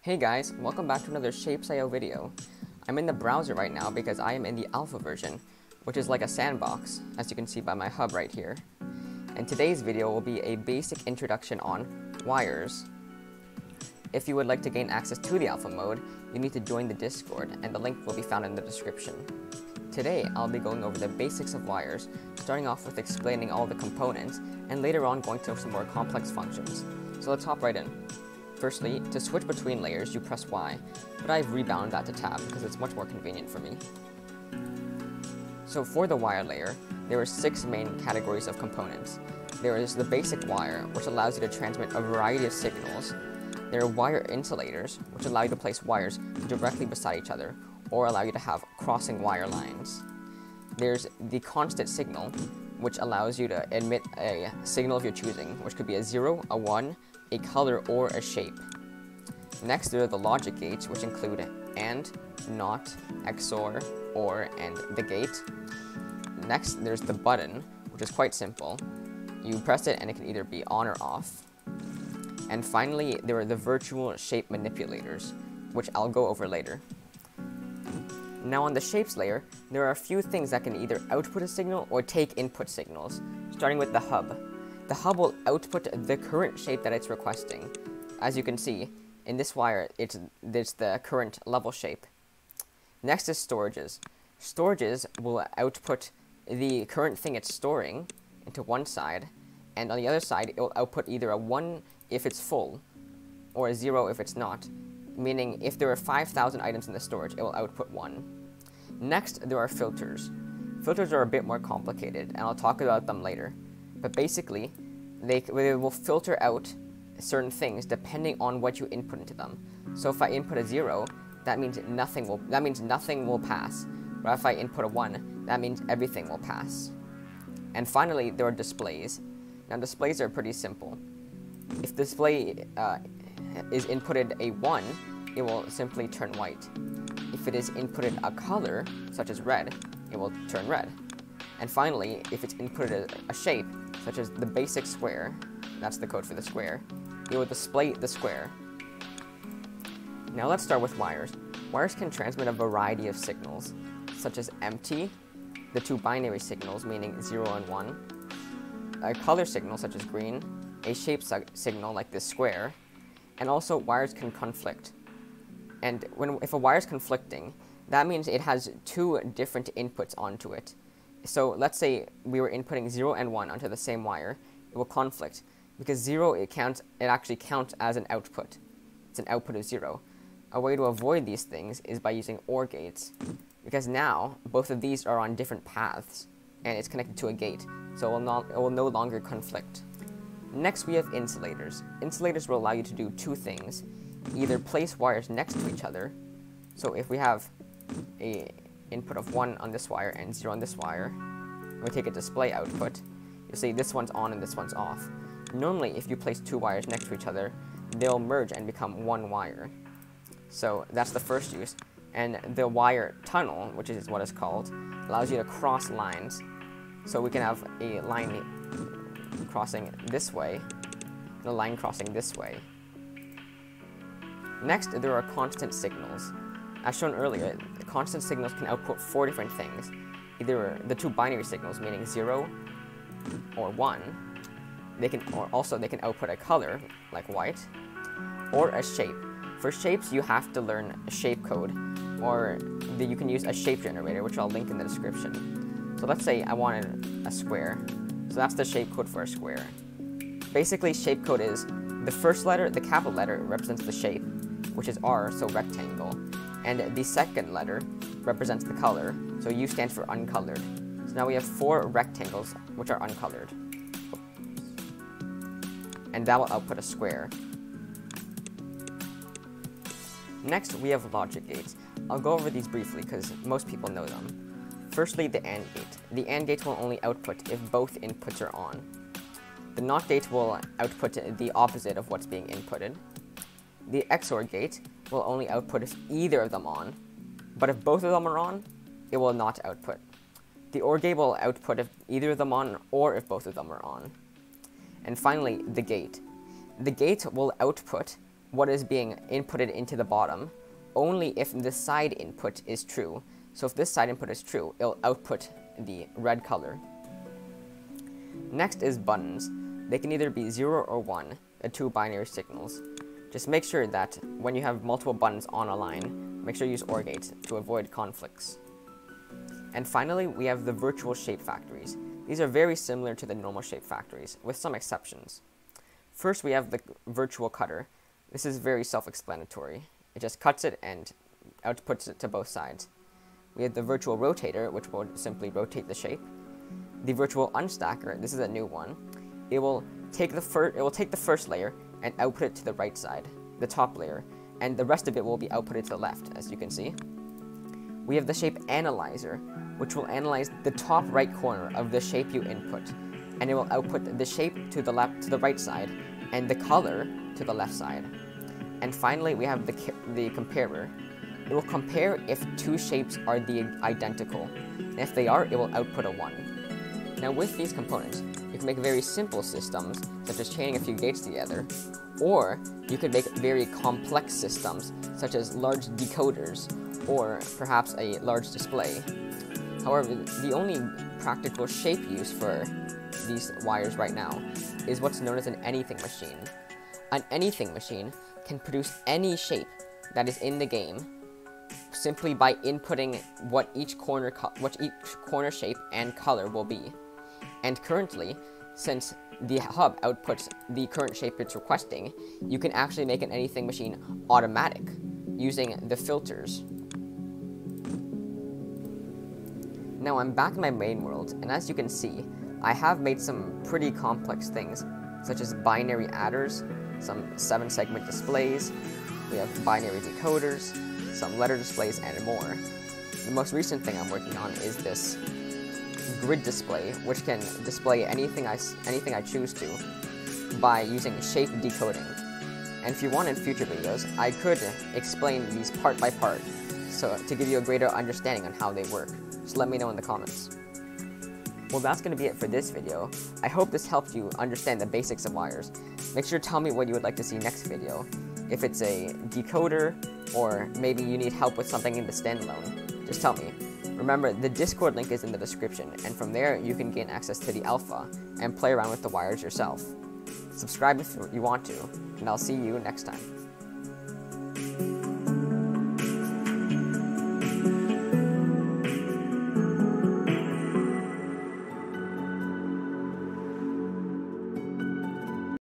Hey guys, welcome back to another Shapez.io video. I'm in the browser right now because I am in the alpha version, which is like a sandbox, as you can see by my hub right here. And today's video will be a basic introduction on wires. If you would like to gain access to the alpha mode, you need to join the Discord, and the link will be found in the description. Today, I'll be going over the basics of wires, starting off with explaining all the components, and later on going to some more complex functions. So let's hop right in. Firstly, to switch between layers, you press Y, but I've rebound that to tab because it's much more convenient for me. So for the wire layer, there are six main categories of components. There is the basic wire, which allows you to transmit a variety of signals. There are wire insulators, which allow you to place wires directly beside each other, or allow you to have crossing wire lines. There's the constant signal, which allows you to emit a signal of your choosing, which could be a 0, a 1, a color, or a shape. Next, there are the logic gates, which include AND, NOT, XOR, OR, and the gate. Next, there's the button, which is quite simple. You press it and it can either be on or off. And finally, there are the virtual shape manipulators, which I'll go over later. Now on the shapes layer, there are a few things that can either output a signal or take input signals, starting with the hub. The hub will output the current shape that it's requesting. As you can see, in this wire, it's, it's the current level shape. Next is storages. Storages will output the current thing it's storing into one side, and on the other side, it will output either a 1 if it's full, or a 0 if it's not, meaning if there are 5,000 items in the storage, it will output 1. Next, there are filters. Filters are a bit more complicated, and I'll talk about them later. But basically, they, they will filter out certain things depending on what you input into them. So if I input a 0, that means nothing will that means nothing will pass. But if I input a 1, that means everything will pass. And finally, there are displays. Now displays are pretty simple. If display uh, is inputted a 1, it will simply turn white. If it is inputted a color, such as red, it will turn red. And finally, if it's inputted a, shape, such as the basic square, that's the code for the square, it will display the square. Now let's start with wires. Wires can transmit a variety of signals, such as empty, the two binary signals, meaning 0 and 1, a color signal, such as green, a shape signal, like this square, and also wires can conflict. And when, if a wire is conflicting, that means it has two different inputs onto it. So let's say we were inputting 0 and 1 onto the same wire, it will conflict. Because 0, it, counts, it actually counts as an output. It's an output of 0. A way to avoid these things is by using OR gates. Because now, both of these are on different paths, and it's connected to a gate, so it will, not, it will no longer conflict. Next, we have insulators. Insulators will allow you to do two things. Either place wires next to each other, so if we have a input of 1 on this wire and 0 on this wire, and we take a display output, you'll see this one's on and this one's off. Normally, if you place two wires next to each other, they'll merge and become one wire. So that's the first use. And the wire tunnel, which is what it's called, allows you to cross lines. So we can have a line crossing this way, and a line crossing this way. Next, there are constant signals. As shown earlier, constant signals can output four different things. Either the two binary signals, meaning 0 or 1. They can, or also they can output a color, like white, or a shape. For shapes, you have to learn a shape code, or the, you can use a shape generator, which I'll link in the description. So let's say I wanted a square. So that's the shape code for a square. Basically, shape code is the first letter, the capital letter, represents the shape, which is R, so rectangle. And the second letter represents the color, so U stands for uncolored. So now we have four rectangles, which are uncolored. And that will output a square. Next, we have logic gates. I'll go over these briefly because most people know them. Firstly, the AND gate. The AND gate will only output if both inputs are on. The NOT gate will output the opposite of what's being inputted. The XOR gate will only output if either of them on, but if both of them are on, it will not output. The OR gate will output if either of them on or if both of them are on. And finally, the gate. The gate will output what is being inputted into the bottom only if the side input is true. So if this side input is true, it'll output the red color. Next is buttons. They can either be 0 or 1, the two binary signals. Just make sure that when you have multiple buttons on a line, make sure you use OR gates to avoid conflicts. And finally, we have the virtual shape factories. These are very similar to the normal shape factories, with some exceptions. First, we have the virtual cutter. This is very self-explanatory. It just cuts it and outputs it to both sides. We have the virtual rotator, which will simply rotate the shape. The virtual unstacker, this is a new one. It will take the first it will take the first layer and output it to the right side, the top layer, and the rest of it will be outputted to the left, as you can see. We have the shape analyzer, which will analyze the top right corner of the shape you input, and it will output the shape to the left to the right side and the color to the left side. And finally, we have the, the comparer. It will compare if two shapes are the identical. And if they are, it will output a 1. Now with these components, you can make very simple systems, such as chaining a few gates together, or you could make very complex systems, such as large decoders, or perhaps a large display. However, the only practical shape use for these wires right now is what's known as an anything machine. An anything machine can produce any shape that is in the game simply by inputting what each corner what each corner shape and color will be. And currently, since the hub outputs the current shape it's requesting, you can actually make an anything machine automatic using the filters. Now I'm back in my main world, and as you can see, I have made some pretty complex things, such as binary adders, some 7-segment displays, we have binary decoders, some letter displays, and more. The most recent thing I'm working on is this grid display, which can display anything I, anything I choose to by using shape decoding. And if you want in future videos, I could explain these part by part, so to give you a greater understanding on how they work. Just let me know in the comments. Well, that's going to be it for this video. I hope this helped you understand the basics of wires. Make sure to tell me what you would like to see next video. If it's a decoder, or maybe you need help with something in the standalone, just tell me. Remember, the Discord link is in the description, and from there you can gain access to the alpha and play around with the wires yourself. Subscribe if you want to, and I'll see you next time.